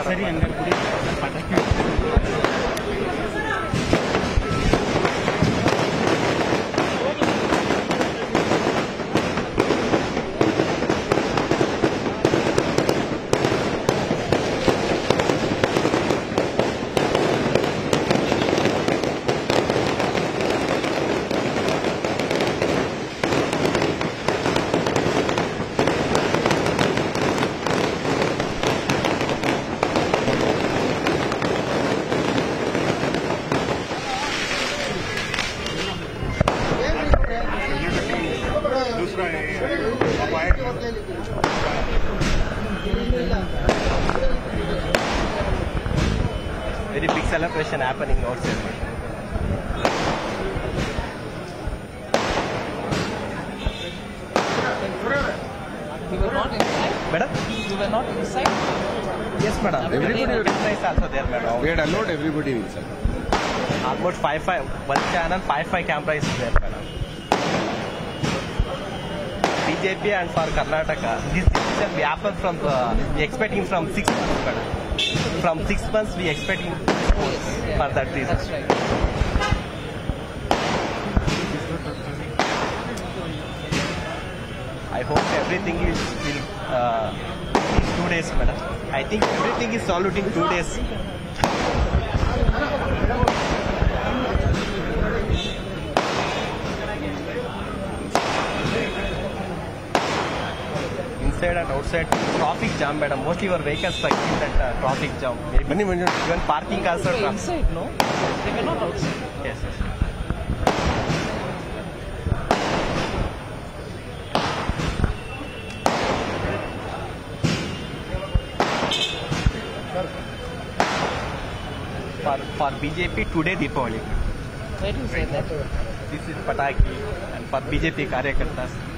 ಸರಿ ಹಂಗಾರೆ ಬಿಡಿ Very big celebration happening outside. Madam? You were not inside? Yes, madam. Everybody- is also there, madam. We had allowed everybody inside. Almost five five one channel five five camera is there, madam. BJP and for Karnataka, this decision we happen from the we expecting from six months. From six months we expecting yeah. for that reason. That's right. I hope everything is will uh, in two days, madam. I think everything is solved in two days. Inside and outside, traffic jam, madam. Mostly your vehicles stuck in that uh, traffic jam. Bani Manju. even parking. So tra- inside, no? They were not outside. Yes, yes. For, for BJP today Deepavali. Where do you say that? This is Pataki and for BJP Karyakartas